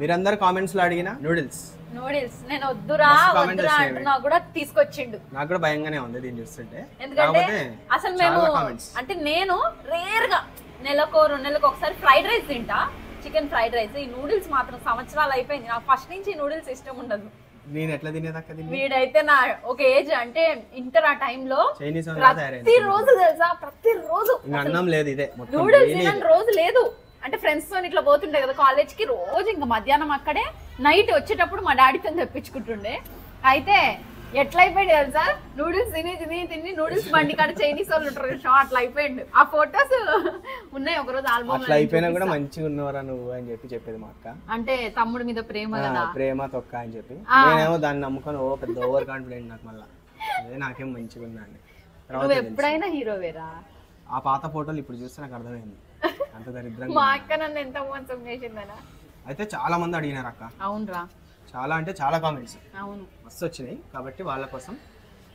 మీరందరు కామెంట్స్లో అడిగిన నూడిల్స్ నూడిల్స్ నేను వద్దురా అంటున్నా కూడా తీసుకొచ్చిండు. నాకు కూడా భయంగానే ఉంది దీన్ని చూస్తుంటే. ఎందుకంటే అసలు మేము అంటే నేను రేర్గా నెలకు రెండు నెలలకు ఒకసారి ఫ్రైడ్ రైస్ తింటా చికెన్ ఫ్రైడ్ రైస్. ఈ నూడిల్స్ మాత్రం సంవత్సరాలు అయిపోయింది. నాకు ఫస్ట్ నుంచి నూడిల్స్ ఇష్టం ఉండదు. నేను ఎట్లా తినేదక్క వీడైతే నా ఒక ఏజ్ అంటే ఇంటర్ ఆ టైంలో ప్రతి రోజు తెలుసా? ప్రతి రోజు అన్నం లేదు ఇదే నూడిల్స్ రోజు లేదు. అంటే ఫ్రెండ్స్తో ఇట్లా పోతుండే కదా కాలేజ్కి రోజు ఇంకా మధ్యాహ్నం అక్కడే నైట్ వచ్చేటప్పుడు మా డాడీతో తెప్పించుకుంటుండే. అయితే ఎట్లా అయిపోయింది తెలుసా? నూడిల్స్ తిని తిని తిని నూడిల్స్ బండి కాడ చైనీస్ వాళ్ళు ఉంటారు చూసావా? అట్లా అయిపోయింది ఆ ఫొటోస్ ఉన్నాయి ఒకరోజు ఆల్బమ్ అట్లా అయిపోయినా కూడా మంచిగా ఉన్నవరా నువ్వు అని చెప్పి చెప్పేది మా అక్క. అంటే తమ్ముడి మీద ప్రేమ కదా? ప్రేమ తొక్క అని చెప్పి. నేనేమో దాన్ని నమ్ముకొని ఓ పెద్ద ఓవర్ కాన్ఫిడెంట్ నాకు మళ్ళా. అదే నాకేం మంచిగా ఉన్నా నువ్వు. ఎప్పుడైనా హీరోవేరా ఆ పాత ఫోటోలు ఇప్పుడు చూస్తే నాకు అర్థమైంది. అంత దరిద్రంగా మా. అక్క నన్ను ఎంత మోసం చేసిందనా? అయితే చాలా మంది అడిగినారు అక్క. అవునరా. చాలా అంటే చాలా కామెంట్స్ అవును. మస్తు వచ్చినాయి. కాబట్టి వాళ్ళ కోసం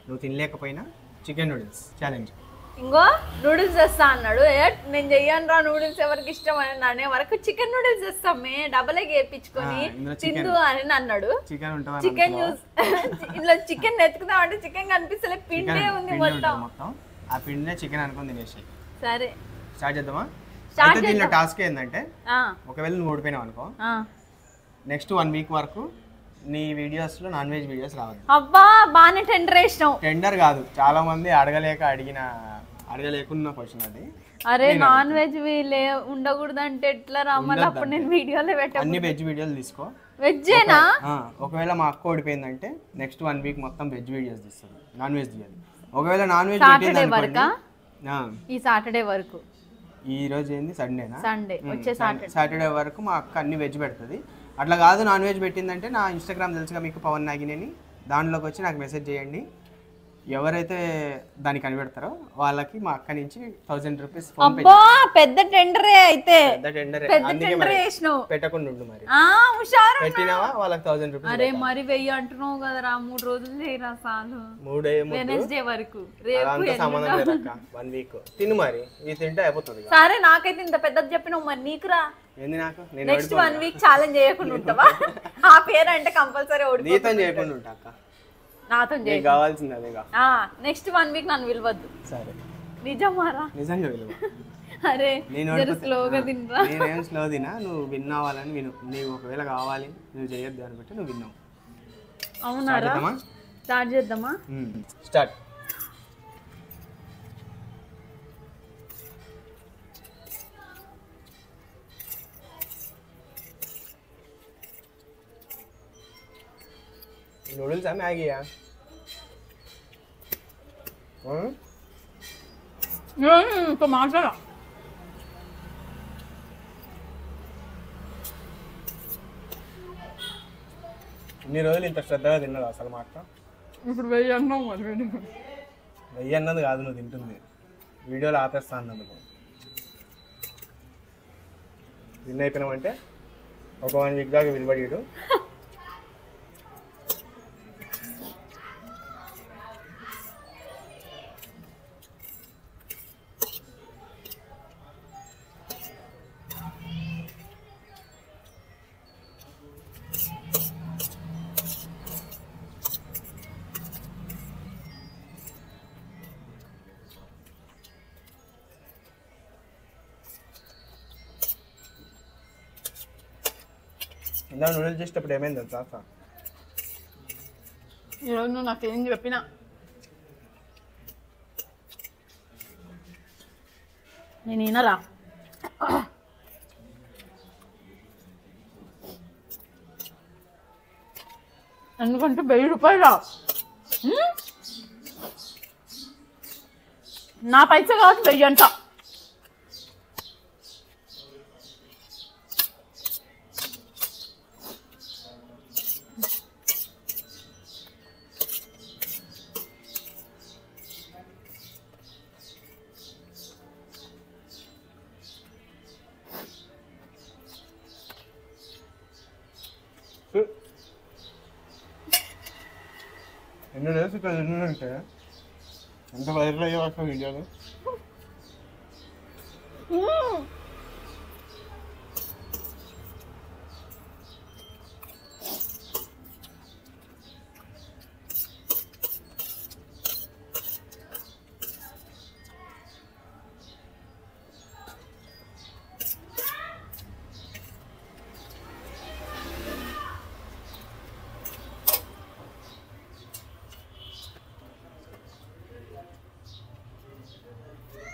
నువ్వు తినలేకపోయినా చికెన్ నూడిల్స్ ఛాలెంజ్ ఇంకో నూడిల్స్ చేస్తా అన్నాడు. ఏ నేను చెయ్యను రా నూడిల్స్ ఎవరికి ఇష్టం అని అనే వరకు చికెన్ నూడిల్స్ చేస్తాం మే డబల్ ఎగ్ వేయించుకొని. తిందు అని అన్నాడు చికెన్ చికెన్ యూస్ ఇందులో చికెన్ ఎత్తుకుదాం అంటే చికెన్ కనిపిస్తలే. పిండే ఉంది మొత్తం. ఆ పిండినే చికెన్ అనుకుని తినేసి సరే. స్టార్ట్ చేద్దామా? అయితే దీనిలో టాస్క్ ఏంటంటే ఒకవేళ నువ్వు ఓడిపోయినావు అనుకో. నెక్స్ట్ వన్ వీక్ వరకు నీ వీడియోస్లో నాన్ వెజ్ వీడియోస్ రావద్దు. అబ్బా బాగానే టెండర్ వేసినావు. టెండర్ కాదు చాలా మంది అడగలేక అడిగిన అడగలేకున్న క్వశ్చన్ అది. అరే నాన్ వెజ్ ఉండకూడదు అంటే ఎట్లా రా మళ్ళీ అప్పుడు నేను వీడియోలో పెట్ట అన్ని వెజ్ వీడియోలు తీసుకో. వెజ్జేనా? ఒకవేళ మా అక్క ఓడిపోయిందంటే నెక్స్ట్ వన్ వీక్ మొత్తం వెజ్ వీడియోస్ తీస్తుంది నాన్ వెజ్ తీయాలి. ఒకవేళ నాన్ వెజ్ సాటర్డే వరకా? ఈ సాటర్డే వరకు. ఈ రోజు ఏంది? సండేనా సండే వచ్చే సాటర్డే సాటర్డే వరకు మా అక్క అన్ని వెజ్ పెడుతుంది. అట్లా కాదు నాన్ వెజ్ పెట్టిందంటే నా ఇన్స్టాగ్రామ్ తెలుసుగా మీకు పవన్ నాగినేని? దానిలోకి వచ్చి నాకు మెసేజ్ చేయండి. ఎవరైతే దాన్ని కనిపెడతారో వాళ్ళకి మా అక్క నుంచి థౌజండ్ రూపీస్ అబ్బా పెద్ద టెండరే అయితే. పెద్ద టెండర్ అందుకే మరి పెట్టకుండా ఉండు మరి. ఆ హుషారు పెట్టినావా? వాళ్ళకి థౌజండ్ రూపీస్ అరే మరి వెయ్యి అంటున్నావు కదరా మూడు రోజులు చేయరా సాలు మూడే వెనస్డే వరకు. రేపు అదంతా సంబంధం లేదక్క వన్ వీక్ తిను మరి. ఇది తింటే అయిపోతుంది. సరే నాకైతే ఇంత పెద్దది చెప్పినావు మరి నీకురా ఏంది నాకు? నెక్స్ట్ వన్ వీక్ ఛాలెంజ్ చేయకుండా ఉంటావా? ఆ పేరు అంటే కంపల్సరీ ఓడిపో నీతో చేయకుండా ఉంటా అక్క. నాతో కావాల్సింది నెక్స్ట్ వన్ వీక్ నన్ను విలువద్దు సరే. నిజమారా నిజంగా విలువ అరే నేను స్లోగా తినరా? నేనేం స్లో తినా? నువ్వు విన్ అవ్వాలని విను. నీకు ఒకవేళ కావాలి నువ్వు చేయొద్దు అని బట్టి నువ్వు విన్నావు. అవునారా? స్టార్ట్ చేద్దామా? స్టార్ట్ నూడిల్స్ మ్యాగీయా ఇంకా మాట్లాడా ఇన్ని రోజులు ఇంత శ్రద్ధగా తిన్నది అసలు మా అక్క ఇప్పుడు వెయ్యి అన్నావు మరి నెయ్యి అన్నది కాదు నువ్వు తింటుంది వీడియోలో ఆపేస్తా అన్నందుకు విన్ అయిపోయినామంటే ఒక వన్ వీక్ దాకా విలువడీడు ఇందా నూడిల్స్ చేసేటప్పుడు ఏమైంది తెలుసా ఈరోజు నువ్వు నాకేం చెప్పినా? నేను వినరా ఎందుకంటే వెయ్యి రూపాయలు నా పైసా కాదు వెయ్యి అంట. ఎన్ని రోజులు ఇక్కడ తిన్నానంటే ఎంత వైరల్ అయ్యే అక్క వీడియోలు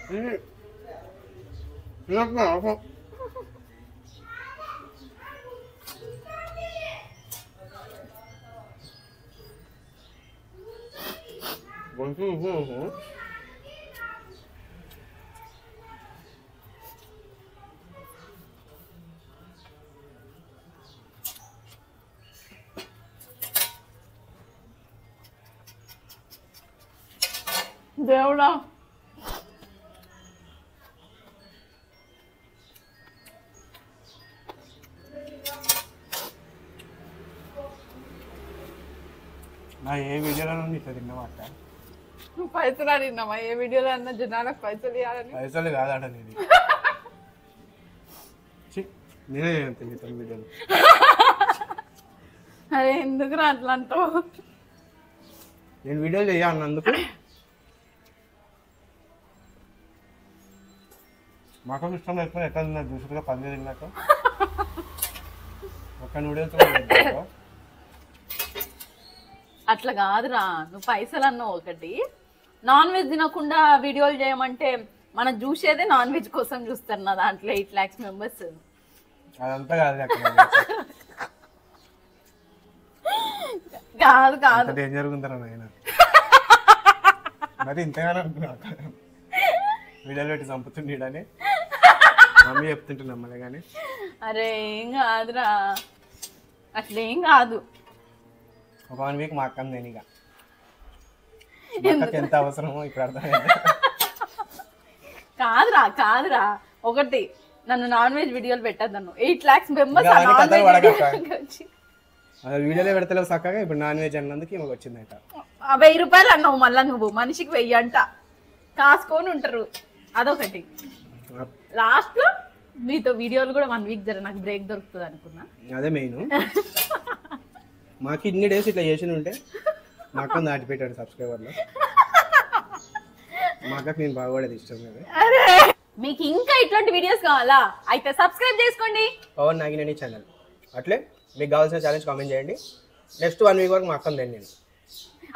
응. 그냥 아파. 맛있는 거야, 네, 올라. ఏ వీడియోలో ఇట్లా తిన్నమాట నువ్వు పైసలు అడిగినామా ఏ వీడియోలో అన్న జనాలకు పైసలు ఇవ్వాలని పైసలు కాదాట నేను ఛీ, నేనే తెలియదు వీడియోలో. అరే ఎందుకురా అట్లా అంటావు? నేను వీడియోలు చేయ అన్నందుకు. మాకు ఇష్టం లేకపోతే ఎట్లా తిన్నారు జ్యూసుగా పని తిన్నాక. ఒక్క నూడిల్స్ అట్లా కాదురా నువ్వు పైసలు అన్నావు ఒకటి. నాన్ వెజ్ తినకుండా వీడియోలు చేయమంటే మనం చూసేదే నాన్ వెజ్ కోసం చూస్తారు నా దాంట్లో ఎయిట్ ల్యాక్స్ మెంబర్స్. అదంతా కాదు కాదు. కాదు డేంజర్ ఉందరా నాయన. మరి ఇంతగానే అనుకున్నా వీడియోలు పెట్టి చంపుతుండీడని మమ్మీ చెప్తుంటే నమ్మలే కానీ. అరే ఏం కాదురా. అట్లేం కాదు. ఒక వన్ వీక్ మా అక్కని నేను ఇక. ఎంత అవసరమో ఇప్పుడు అర్థమైంది. కాదురా కాదురా. ఒకటి నన్ను నాన్ వెజ్ వీడియోలు పెట్టద్దాను ఎయిట్ ల్యాక్స్ మెంబర్స్ వీడియోలో పెడతలేవు చక్కగా ఇప్పుడు నాన్ వెజ్ అన్నందుకు ఈమెకు వచ్చిందట. వెయ్యి రూపాయలు అన్నావు మళ్ళా నువ్వు మనిషికి వెయ్యి అంట. కాసుకొని ఉంటారు. అదొకటి. లాస్ట్లో మీతో వీడియోలు కూడా వన్ వీక్ జర నాకు బ్రేక్ దొరుకుతుంది అనుకున్నా. అదే మెయిన్ మాకు ఇన్ని డేస్ ఇట్లా చేసి ఉంటే మా అక్క దాటిపెట్టాడు సబ్స్క్రైబర్లో మా అక్కకి నేను బాగుపడేది ఇష్టం కదా. మీకు ఇంకా ఇట్లాంటి వీడియోస్ కావాలా? అయితే సబ్స్క్రైబ్ చేసుకోండి. పవన్ నాగినని ఛానల్ అట్లే మీకు కావాల్సిన ఛాలెంజ్ కామెంట్ చేయండి. నెక్స్ట్ వన్ వీక్ వరకు మా అక్కని నేను.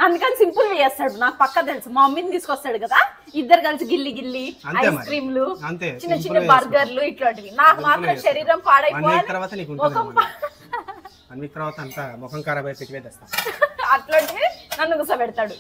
అందుకని సింపుల్ చేస్తాడు. నాకు పక్క తెలుసు. మా మమ్మీని తీసుకొస్తాడు కదా? ఇద్దరు కలిసి గిల్లి గిల్లి ఐస్. క్రీమ్లు చిన్న చిన్న బర్గర్లు ఇట్లాంటివి. నాకు మాత్రం. శరీరం పాడైపోవాలి. అన్విక్ తర్వాత అంత ముఖం ఖరాబ్ అయిపోయి తెచ్చిపోయి తెస్తాను అట్లాంటి నన్ను గుసపెడతాడు.